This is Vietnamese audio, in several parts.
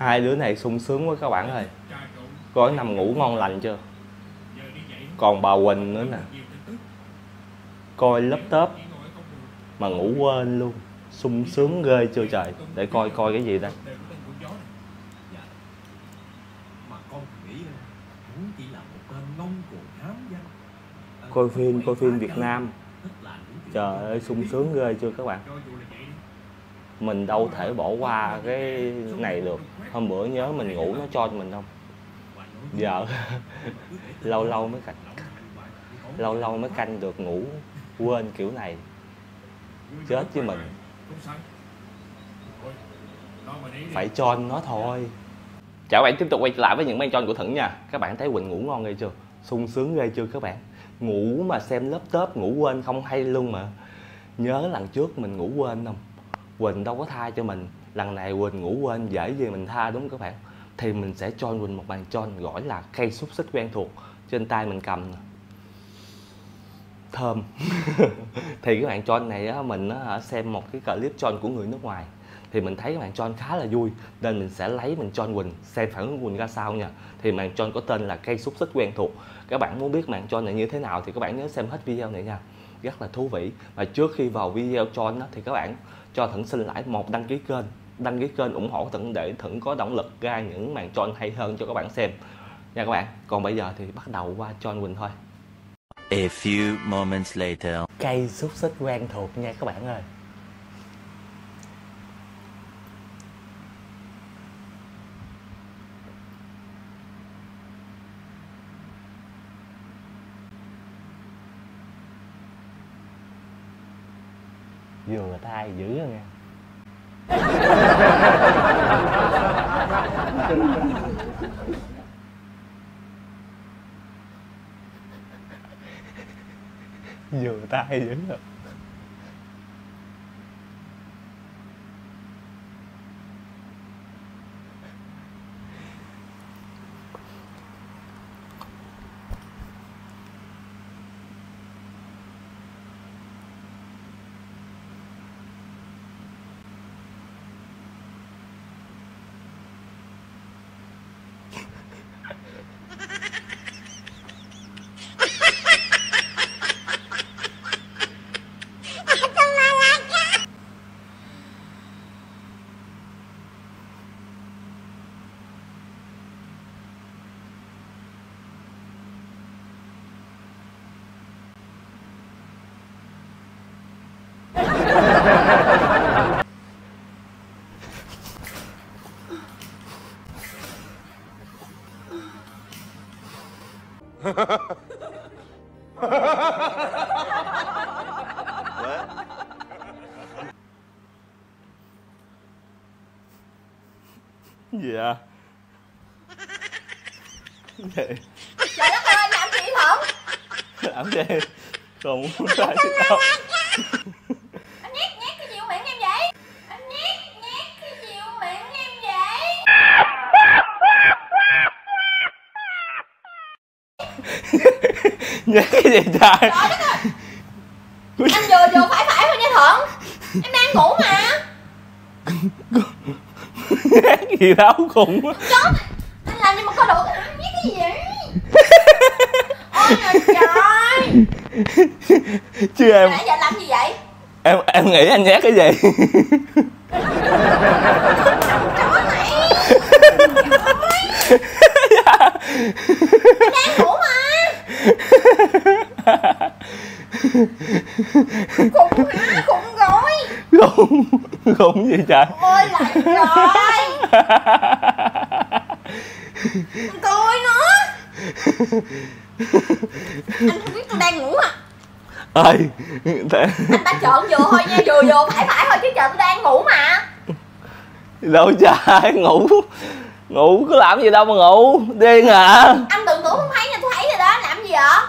hai đứa này sung sướng quá các bạn ơi. Có nằm ngủ ngon lành chưa? Còn bà Quỳnh nữa nè. Coi laptop mà ngủ quên luôn. Sung sướng ghê chưa trời? Để coi coi cái gì đây coi phim coi phim Việt Nam. Trời ơi, sung sướng ghê chưa các bạn cho dù là vậy đi mình đâu thể bỏ qua cái này được. Hôm bữa nhớ mình ngủ nó cho mình không? Vợ dạ. lâu lâu mới canh lâu lâu mới canh được ngủ, quên kiểu này. Chết với mình. Phải cho nó thôi. Chào bạn, tiếp tục quay lại với những mang tròn của thửng nha. Các bạn thấy quỳnh ngủ ngon ghê chưa? Sung sướng ghê chưa các bạn? Ngủ mà xem lớp tớp ngủ quên không hay luôn mà. Nhớ lần trước mình ngủ quên không? Quỳnh đâu có tha cho mình. Lần này quỳnh ngủ quên dễ gì mình tha đúng không các bạn? Thì mình sẽ cho quỳnh một bàn tròn gọi là cây xúc xích quen thuộc. Trên tay mình cầm thơm. Thì các bạn tròn này á, mình á, xem một cái clip tròn của người nước ngoài. Thì mình thấy các bạn tròn khá là vui nên mình sẽ lấy mình tròn quỳnh xem phản ứng quỳnh ra sao nha. Thì màn tròn có tên là cây xúc xích quen thuộc. Các bạn muốn biết màn tròn này như thế nào thì các bạn nhớ xem hết video này nha. Rất là thú vị. Và trước khi vào video tròn thì các bạn cho thửng xin lãi. Một đăng ký kênh đăng ký kênh ủng hộ thửng để thửng có động lực ra những màn tròn hay hơn cho các bạn xem. Nha các bạn còn bây giờ thì bắt đầu qua tròn quỳnh thôi. A few moments later. cây xúc xích quen thuộc nha các bạn ơi vừa tay dữ hơn nha vừa tay dữ rồi dạ. Gì Trời đất ơi, làm gì Thuận? làm gì? Còn muốn tay thì đâu Anh nhét, nhét cái gì vô miệng em vậy? Anh nhét, nhét cái gì vô miệng em vậy? nhớ cái gì trời. Anh vừa vừa phải phải thôi nha Thuận. Em đang ngủ mà. Nhớ gì đâu khùng quá. Chó. Anh làm như một câu đủ Anh nhét cái gì vậy? Ôi trời. Chứ em. Nãy giờ làm gì vậy? em em nghĩ anh nhét cái gì Chó này Đang ngủ mà Khùng hả? Khùng rồi khùng khùng gì trời. Ôi là trời Cười nữa Anh không biết tôi đang ngủ à ơi thế Anh ta trộn vừa thôi nha Vừa vừa phải phải thôi chứ trời tôi đang ngủ mà. Đâu trời ngủ. Ngủ có làm gì đâu mà ngủ điên à. Anh tưởng tưởng không thấy nha tôi thấy rồi đó Làm gì vậy?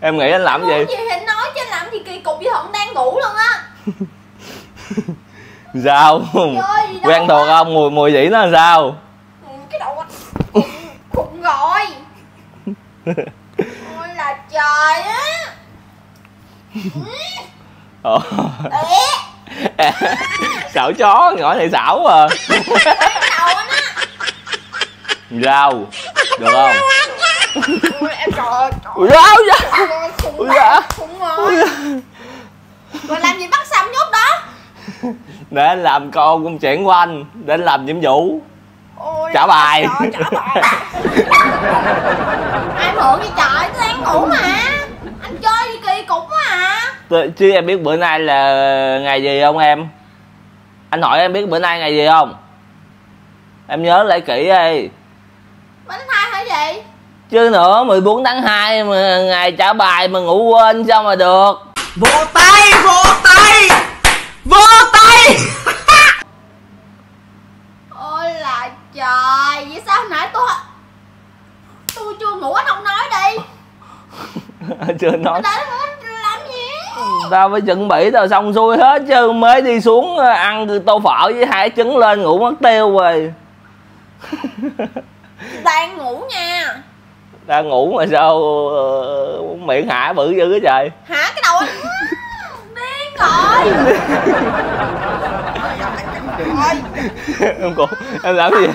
Em nghĩ anh làm gì? Muốn gì thì nói chứ anh làm gì kỳ cục vậy Thuận đang ngủ luôn á sao? Quen thuộc không? Mùi mùi dĩ nó làm sao? Ừ, Cái đầu anh khùng, rồi. Ôi là trời á. Xảo chó nhỏ này xảo à. Rau được không? Ôi, em trời Ui, rau dạ. Ui, dạ. rồi rồi làm gì bắt xong nhốt đó để anh làm con công chuyện của anh để anh làm nhiệm vụ. Ôi, Trả bài. trời, trả bài. Ai mượn vậy trời tôi đang ngủ mà. Anh chơi gì kỳ cục quá à. Tôi- chứ em biết bữa nay là ngày gì không em? Anh hỏi em biết bữa nay ngày gì không? Em nhớ lại kỹ đi. Bánh thai hả gì chứ nữa 14 tháng 2 mà ngày trả bài mà ngủ quên sao mà được? Vỗ tay, vỗ Vỗ tay! Ôi là trời vậy sao hồi nãy tôi tôi chưa ngủ anh không nói đi. Chưa nói. Để nó làm gì? Tao phải chuẩn bị tao xong xuôi hết chứ mới đi xuống ờ, ăn tô phở với hai trứng lên ngủ mất tiêu rồi. Đang ngủ nha. Đang ngủ mà sao ờ, miệng hả bự dữ cái trời? Hả cái đầu anh rồi. Em cũng em làm gì?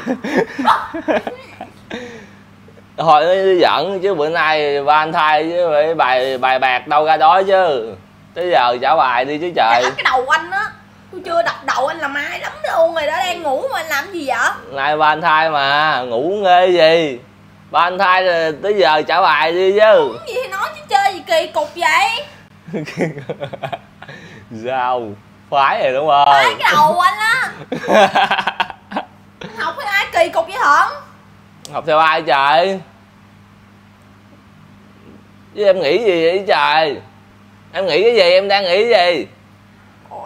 Nó giận chứ bữa nay ba anh thai chứ phải bài bài bạc đâu ra đó chứ. Tới giờ trả bài đi chứ trời. Cái đầu anh á tôi chưa đập đầu anh là mai lắm luôn rồi đó đang ngủ mà anh làm gì vậy? Nay ba anh thai mà ngủ nghê gì? Ba anh thai là tới giờ trả bài đi chứ. Cái gì thì nói chứ chơi gì kỳ cục vậy sao phái rồi đúng không? Ai cái đầu anh á. Học với ai kỳ cục vậy hả? Học theo ai trời? Chứ em nghĩ gì vậy trời? Em nghĩ cái gì? Em đang nghĩ cái gì?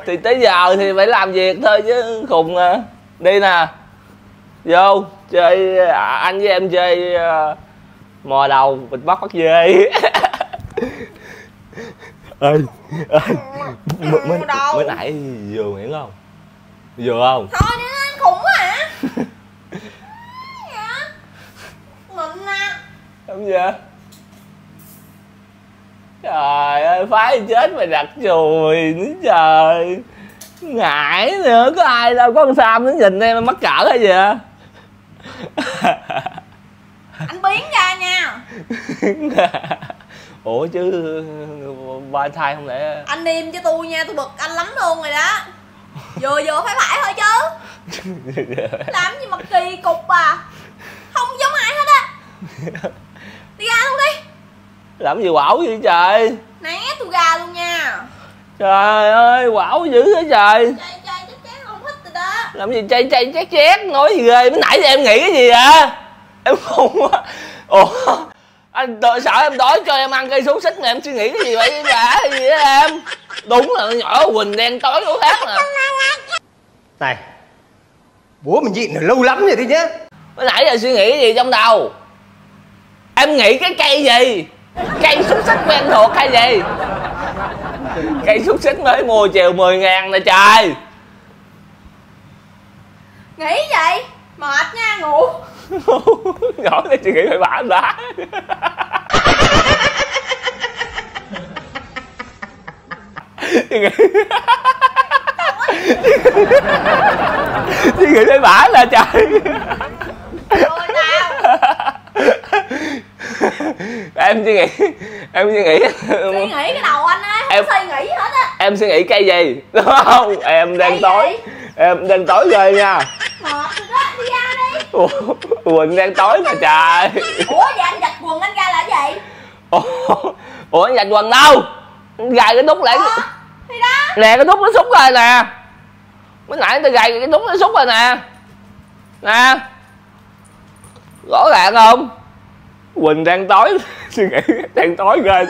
Thì tới giờ thì phải làm việc thôi chứ khùng à. Đi nè. Vô chơi à, anh với em chơi à, mò đầu bịt bắt bắt dê ơi ơi mới, mới, nãy vừa miệng không? Vừa không? Thôi đi anh khủng quá hả? Mình à không vậy? Trời ơi phái chết mày đặt chùi nữa trời. Ngại nữa có ai đâu có con sam nó nhìn em mắc cỡ hay gì vậy? Anh biến ra nha ủa chứ ba thai không lẽ anh im cho tôi nha tôi bực anh lắm luôn rồi đó. Vừa vừa phải phải thôi chứ. Làm gì mà kỳ cục à? Không giống ai hết á. Đi ra luôn đi. Làm gì quảo vậy trời. Né tôi ra luôn nha. Trời ơi quảo dữ thế trời. Chơi chơi chắc chắn không thích rồi đó. Làm gì chay chay chét chét nói gì ghê mới nãy giờ em nghĩ cái gì vậy? Em không quá. Ủa anh đợi, sợ em đói cho em ăn cây xúc xích mà em suy nghĩ cái gì vậy? Bà cái gì đó em? Đúng là nhỏ quỳnh đen tối đố khác nè Này Bố mình nhịn được lâu lắm rồi đấy nhá. Mới nãy giờ suy nghĩ cái gì trong đầu? Em nghĩ cái cây gì? Cây xúc xích quen thuộc hay gì? Cây xúc xích mới mua chiều 10 ngàn nè trời. Nghĩ vậy mệt nha ngủ nhỏ cái suy nghĩ phải bả đã suy nghĩ suy nghĩ phải bả là trời. Rồi em suy nghĩ em suy nghĩ suy nghĩ cái đầu anh á Em- không suy nghĩ hết á. em suy nghĩ cây gì đúng không? Em đang Cây tối gì? em đang tối ghê nha. Mệt rồi đó đi ra đi Ủa, quỳnh đang tối mà trời. Ủa vậy anh giặt quần anh ra là cái gì? Ủa ủa anh giặt quần đâu? Gài cái nút lại. Ờ thì đó. Nè cái nút nó xúc rồi nè. Mới nãy tôi gài cái nút nó xúc rồi nè. Nè. Rõ ràng không? Quỳnh đang tối. Suy nghĩ đang tối ghê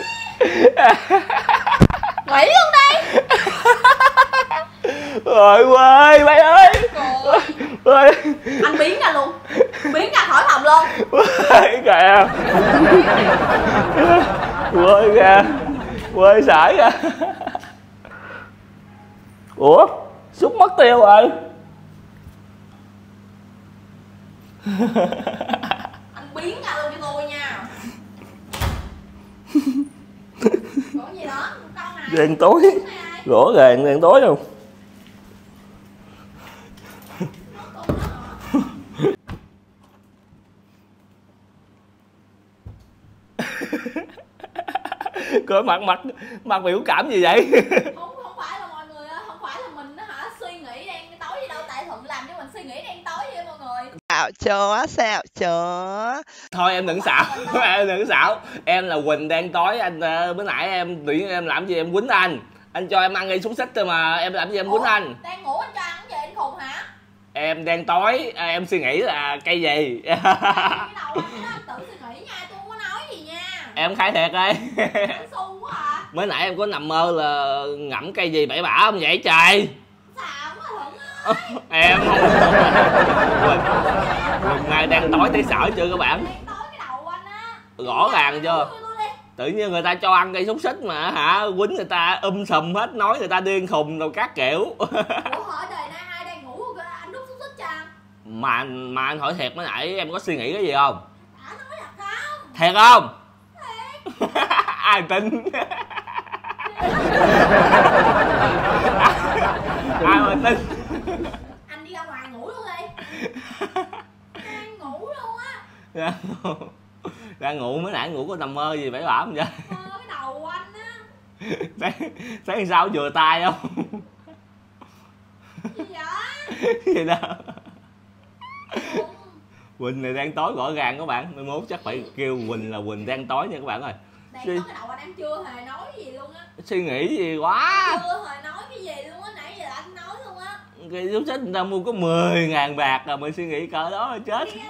nghỉ luôn đi rồi quê bay ơi. Ơi. Anh biến ra luôn. Biến ra khỏi phòng luôn. Quê kìa. Quê kìa. Quê sải kìa. Ủa xúc mất tiêu rồi. Anh biến ra luôn cho tôi nha. Có gì đó con này đen tối. Rõ ràng đen tối không coi mặt mặt mặt biểu cảm gì vậy? Không không phải là mọi người ơi không phải là mình đó hả? Suy nghĩ đen tối gì đâu tại thuận làm cho mình suy nghĩ đen tối vậy mọi người. Xạo chó, xạo chó. Thôi em đừng xạo em đừng xạo. Em là quỳnh đang tối anh ờ, bữa nãy em tự nhiên em làm gì em quýnh anh. Anh cho em ăn gây xúc xích thôi mà em làm gì em quýnh anh. đang ngủ anh cho ăn cái gì anh khùng hả? Em đang tối à, em suy nghĩ là cây gì. Cái đầu anh đó anh tự suy nghĩ nha tôi không có nói gì nha. Em khai thiệt ơi anh su quá à mới nãy em có nằm mơ là ngẫm cây gì bậy bạ không vậy trời? Em. Quỳnh nay đang tối thấy sợ chưa các bạn? Rõ ràng chưa? tự nhiên người ta cho ăn cây xúc xích mà hả? Quýnh người ta um sùm hết nói người ta điên khùng đâu các kiểu. Mà mà anh hỏi thiệt mới nãy em có suy nghĩ cái gì không? Thiệt không? Ai tin ai mà tin? Anh đi ra ngoài ngủ luôn đi. Đang ngủ luôn á. Ra ngủ, ra ngủ mới nãy ngủ có nằm mơ gì bậy bạ không vậy? Mơ cái đầu anh á. Sáng sáng sao vừa tay không? Gì vậy? Gì Khùng. Quỳnh. Này đang tối rõ ràng các bạn. Mai mốt chắc phải kêu Quỳnh là Quỳnh đang tối nha các bạn ơi. Đang có cái đầu anh em chưa hề nói gì luôn á Suy nghĩ gì quá. Chưa hề nói cái gì luôn á nãy giờ anh nói luôn á. Cái giống sách người ta mua có 10 ngàn bạc rồi Mình suy nghĩ cỡ đó là chết. Đi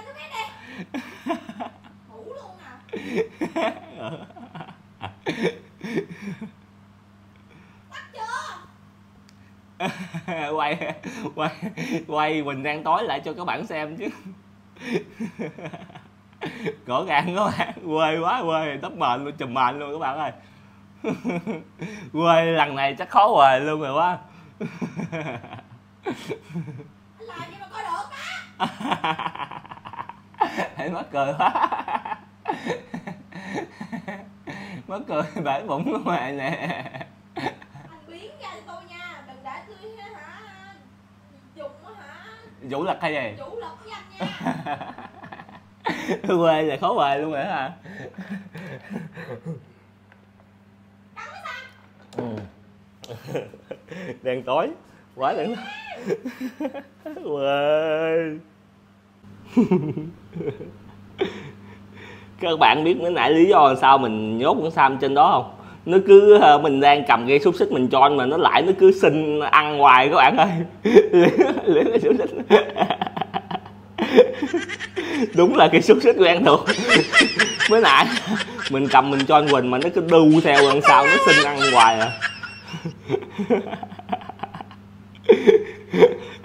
ngủ luôn à. Bắt chưa? Quay quay quay Quỳnh đang tối lại cho các bạn xem chứ. Rõ ràng các bạn. Quê quá quê. Tóc mền luôn chùm mền luôn các bạn ơi quê lần này chắc khó quề luôn rồi quá. Làm gì mà coi được á. Thấy mắc cười quá. Mắc cười bể bụng của mày nè. Anh biến ra cho tôi nha đừng để tôi hả dùng hả? Vũ lực hay gì? Chủ lực với anh nha. Quê là khó quề luôn rồi hả ừ đèn tối. Quá đèn quê các bạn biết mới nãy lý do làm sao mình nhốt con sam trên đó không? Nó cứ ờ, mình đang cầm cây xúc xích mình cho mà nó lại nó cứ xin ăn hoài các bạn ơi. Liếm cái xúc xích đúng là cái xúc xích quen thuộc. Mới nãy, mình cầm mình cho anh quỳnh mà nó cứ đu theo đằng sau nó xin ăn hoài à.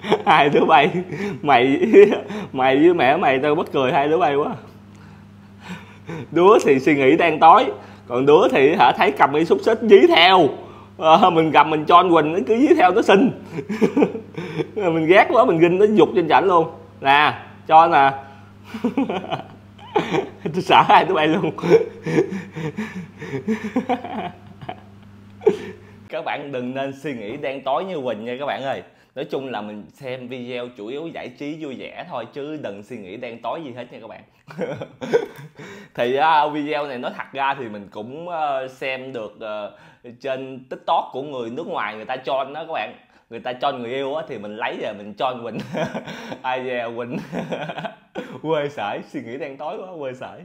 hai đứa bay mày mày với mẹ mày tao bất cười hai đứa bay quá. Đứa thì suy nghĩ đang tối còn đứa thì hả thấy cầm cái xúc xích dí theo. À, mình cầm mình cho anh quỳnh nó cứ dí theo nó xin mình ghét quá mình ginh nó dục trên chảnh luôn. Nè cho nè. Tôi sợ hai đứa bay luôn. Các bạn đừng nên suy nghĩ đen tối như Quỳnh nha các bạn ơi nói chung là mình xem video chủ yếu giải trí vui vẻ thôi chứ đừng suy nghĩ đen tối gì hết nha các bạn. Thì uh, video này nói thật ra thì mình cũng uh, xem được uh, trên tiktok của người nước ngoài người ta cho đó các bạn. Người ta cho người yêu á thì mình lấy về mình cho quỳnh. Ai về quỳnh? Quê sải suy nghĩ đen tối quá quê sải.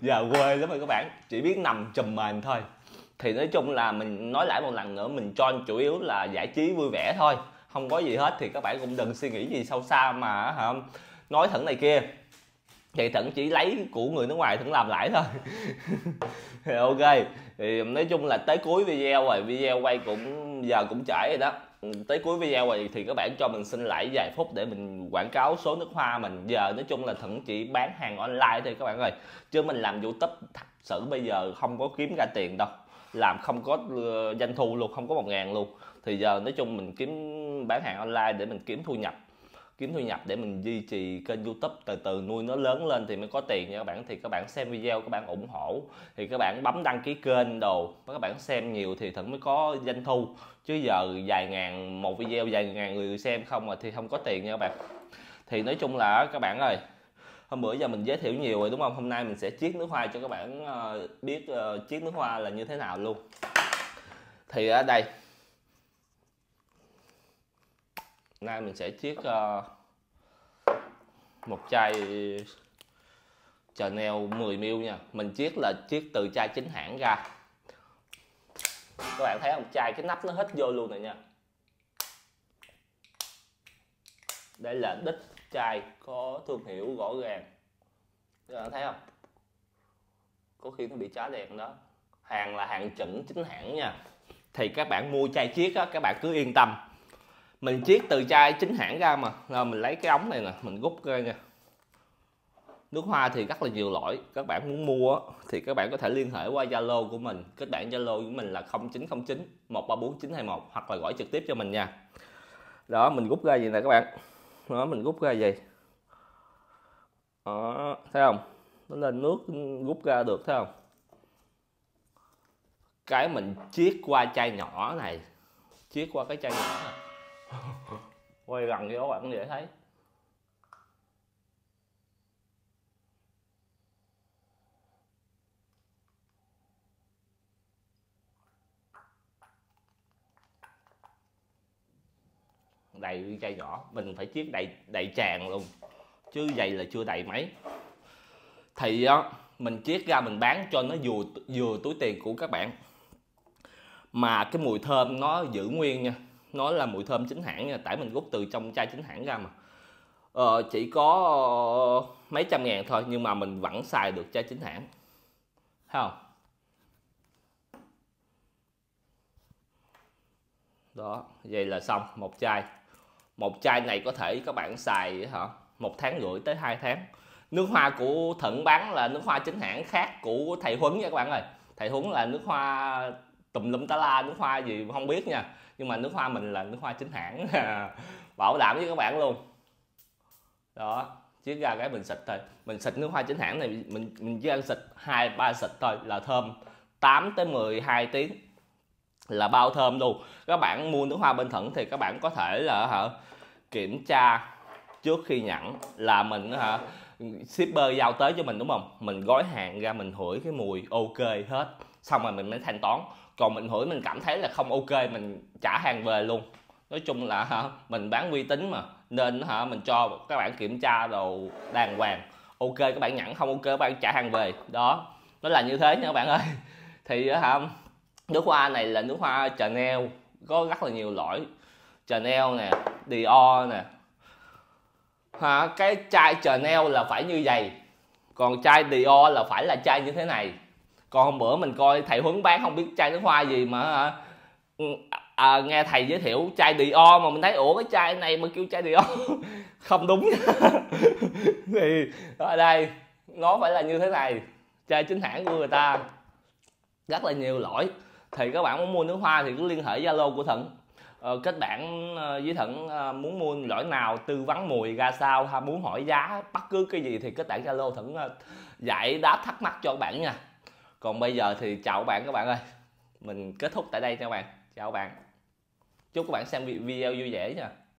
Giờ quê lắm rồi các bạn. Chỉ biết nằm chùm mền thôi thì nói chung là mình nói lại một lần nữa, mình cho chủ yếu là giải trí vui vẻ thôi. Không có gì hết thì các bạn cũng đừng suy nghĩ gì sâu xa mà, hả? Nói thẳng này kia. Thì thẳng chỉ lấy của người nước ngoài thẳng làm lại thôi. Thì ok. Thì nói chung là tới cuối video rồi, video quay cũng, giờ cũng trễ rồi đó. Tới cuối video rồi thì các bạn cho mình xin lại vài phút để mình quảng cáo số nước hoa mình. Giờ nói chung là thẳng chỉ bán hàng online thôi các bạn ơi. Chứ mình làm youtube thật sự bây giờ không có kiếm ra tiền đâu làm không có ờ, doanh thu luôn, không có một ngàn luôn. Thì giờ nói chung mình kiếm, bán hàng online để mình kiếm thu nhập, kiếm thu nhập để mình duy trì kênh youtube từ từ nuôi nó lớn lên thì mới có tiền nha các bạn. Thì các bạn xem video, các bạn ủng hộ, thì các bạn bấm đăng ký kênh đồ, các bạn xem nhiều thì thật mới có doanh thu. Chứ giờ vài ngàn, một video vài ngàn người xem không mà thì không có tiền nha các bạn. Thì nói chung là, các bạn ơi hôm bữa giờ mình giới thiệu nhiều rồi, đúng không? Hôm nay mình sẽ chiết nước hoa cho các bạn ờ, biết ờ, chiết nước hoa là như thế nào luôn. Thì ở đây, nay mình sẽ chiết ờ, một chai Chanel 10ml nha. Mình chiết là chiết từ chai chính hãng ra. Các bạn thấy không? Chai cái nắp nó hết vô luôn này nha. Đây là đích chai có thương hiệu rõ ràng các bạn thấy không? Có khi nó bị chá đèn đó. Hàng là hàng chuẩn chính hãng nha. Thì các bạn mua chai chiếc á, các bạn cứ yên tâm. Mình chiết từ chai chính hãng ra mà. Rồi mình lấy cái ống này nè, mình rút ra nha. Nước hoa thì rất là nhiều loại. Các bạn muốn mua thì các bạn có thể liên hệ qua zalo của mình. Kết bạn zalo của mình là 0909 134 921 hoặc là gọi trực tiếp cho mình nha. Đó, mình rút ra gì nè các bạn nữa mình rút ra gì đó, thấy không? Nó lên nước, rút ra được, thấy không? Cái mình chiết qua chai nhỏ này. Chiết qua cái chai nhỏ này. Quay gần vô các bạn dễ thấy. Đầy cái chai nhỏ. Mình phải chiếc đầy đầy tràn luôn chứ vậy là chưa đầy mấy. Thì á mình chiết ra mình bán cho nó vừa vừa túi tiền của các bạn. Mà cái mùi thơm nó giữ nguyên nha. Nó là mùi thơm chính hãng nha. Tại mình rút từ trong chai chính hãng ra mà. Ờ, chỉ có mấy trăm ngàn thôi nhưng mà mình vẫn xài được chai chính hãng. Thấy không? Đó vậy là xong một chai một chai này có thể các bạn xài, hả? Một tháng rưỡi tới 2 tháng. Nước hoa của thận bán là nước hoa chính hãng khác của thầy huấn nha các bạn ơi. Thầy huấn là nước hoa tùm lum tá la, nước hoa gì không biết nha. Nhưng mà nước hoa mình là nước hoa chính hãng. Bảo đảm với các bạn luôn. Đó chứ ra cái mình xịt thôi. Mình xịt nước hoa chính hãng này mình mình chỉ ăn xịt hai ba xịt thôi là thơm. 8 tới 12 tiếng là bao thơm luôn. Các bạn mua nước hoa bên thận thì các bạn có thể là, hả, kiểm tra trước khi nhận là mình, hả, shipper giao tới cho mình, đúng không? Mình gói hàng ra mình hửi cái mùi ok hết. Xong rồi mình mới thanh toán. Còn mình hửi mình cảm thấy là không ok, mình trả hàng về luôn. Nói chung là, hả, mình bán uy tín mà. Nên, hả, mình cho các bạn kiểm tra đồ đàng hoàng. Ok, các bạn nhận không ok các bạn trả hàng về. Đó. Nó là như thế nha các bạn ơi. Thì, hả nước hoa này là nước hoa Chanel có rất là nhiều loại. Chanel nè Dior nè. Hả? cái chai Chanel là phải như vậy. Còn chai Dior là phải là chai như thế này. Còn hôm bữa mình coi thầy huấn bán không biết chai nước hoa gì mà ừ, à, nghe thầy giới thiệu chai Dior mà mình thấy ủa cái chai này mà kêu chai Dior? Không đúng. Thì ở đây nó phải là như thế này. Chai chính hãng của người ta. Rất là nhiều loại thì các bạn muốn mua nước hoa thì cứ liên hệ zalo của thận. Ờ, kết bạn ờ, với thận ờ, muốn mua loại nào tư vấn mùi ra sao hay muốn hỏi giá bất cứ cái gì thì kết bạn zalo. Thận ờ, giải đáp thắc mắc cho các bạn nha. Còn bây giờ thì chào các bạn các bạn ơi. Mình kết thúc tại đây nha các bạn. Chào các bạn. Chúc các bạn xem video vui vẻ nha.